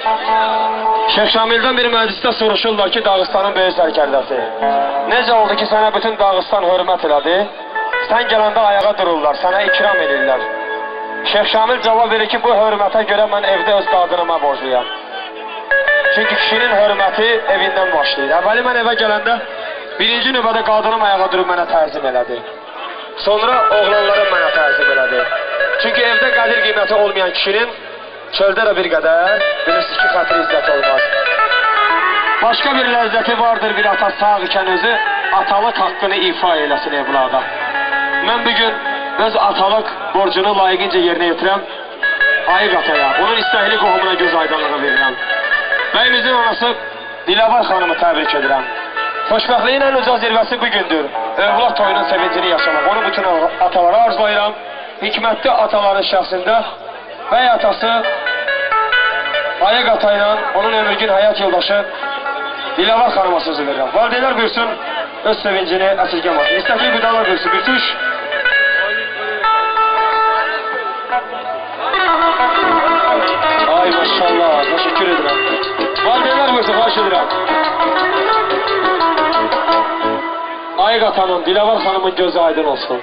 Şeyx Şamildən bir məclisdə soruşurlar ki, Dağıstanın böyük sərkərdəsi. Necə oldu ki, sənə bütün Dağıstan hörmət elədi? Sən gələndə ayağa dururlar, sənə ikram edirlər. Şeyx Şamil cavab verir ki, bu hörmətə görə mən evdə öz qadınıma borcluyam. Çünki kişinin hörməti evindən başlayır. Əvvəli mən evə gələndə birinci növbədə qadınım ayağa durub mənə təzim elədi. Sonra oğlanlarım mənə təzim elədi. Çünki evdə qədir qiyməti olmayan kişinin çöldə də bir qədər bilirsiniz ki, xətri izzət olmaz. Başqa bir ləzzəti vardır bir ata sağ ikən özü atalıq haqqını ifa eləsin evlada. Mən bu gün öz atalıq borcunu layiqincə yerinə yetirəm. Ayıq ataya, onun istəkli qohumuna göz aydınlığı verirəm. Bəyimizin anası Dilavar xanımı təbrik edirəm. Xoşbəxtliyin ən uca zirvəsi bu gündür. Övlad toyunun sevincini yaşamaq. Onu bütün atalara arzulayıram. Hikmətli ataların şəxsində ve atası Ayık Atay'la onun ömürgün hayat yoldaşı Dilavar Hanım'a söz vereceğim. Valideler buyursun öz sevincini esirgemez. İstekli gıdalar buyursun bir tuş. Ay maşallah teşekkür ederim. Valideler buyursun hoş ederim. Ayık Atan'ın Dilavar Hanım'ın gözü aydın olsun.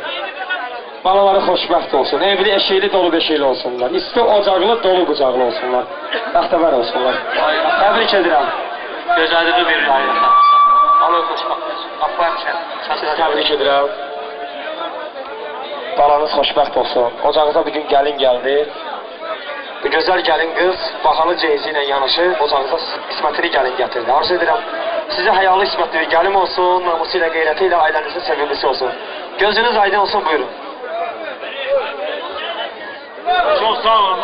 Balaları xoşbəxt olsun, evli, eşikli, dolu beşikli olsunlar. İsti ocaqlı, dolu qucaqlı olsunlar. Bəxtəvər olsunlar. Təbrik edirəm. Gözəlliyi verir ayrıca. Allah xoşbaxt. Aferin sən. Siz təbrik edirəm. Balanız xoşbəxt olsun. Ocağınıza bir gün gəlin gəldi. Bu gözəl gəlin qız baxalı cehizi ilə yanaşı ocağınıza ismətli gəlin gətirdi. Arzu edirəm sizə həyalı ismətli bir gəlin olsun, namusu ilə, qeyrəti ilə ailənizin sevimlisi olsun. Gözünüz aydın olsun, buyurun. çok sağ.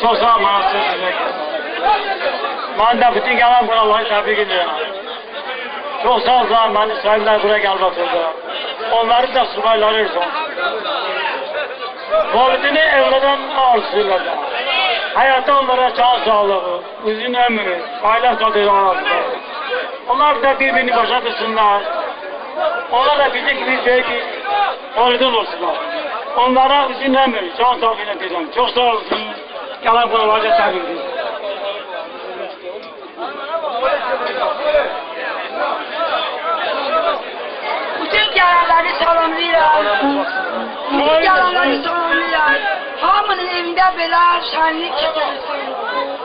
Çok sağ olun bana söz Ben de bütün gelen buraları tebrik ediyorum. Çok sağ olun ben İsrail'den buraya geldi oturdu. Onları da subayları son. Covid'ini evleden arzuladı. Hayatta onlara çağ sağlığı, uzun ömrü, aile kaderi olanlar. Onlar da birbirini başa tutsunlar. Onlar da bizim gibi sevgi, olgun olsunlar. onlara üzülmemi can sağlığıyla dedim. Çok sağ olun. olsun. Yalan konularda sevindim. Bütün yalanları sorumluylar. Bütün yalanları sorumluylar. Hamının evinde bela şenlik çıkıyorsun.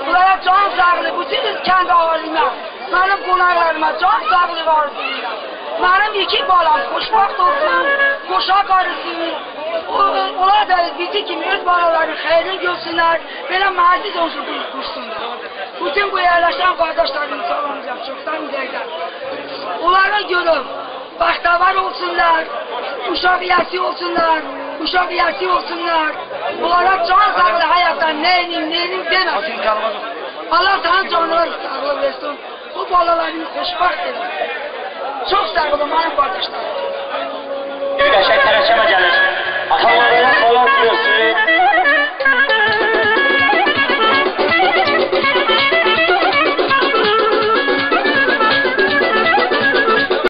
Buraya can sağlığı, bütün İskender haline. Benim konularıma can sağlığı var. Benim iki balam, kuşmak dostum, kuşak arısı, orada bizi kim öz bağlarını hayırlı görsünler, böyle maziz olsun kursunlar. Bütün bu yerleşen kardeşlerimiz sağlanacak, çoktan giderler. Onlara görüp, bahtavar olsunlar, uşak yasi olsunlar, uşak yasi olsunlar. Onlara can sağlı hayattan neyinin neyinin demesin. Allah sana canlar sağlık versin. Bu balalarını hoşbaht edin. Çok sağ olun, hanım kardeşlerim.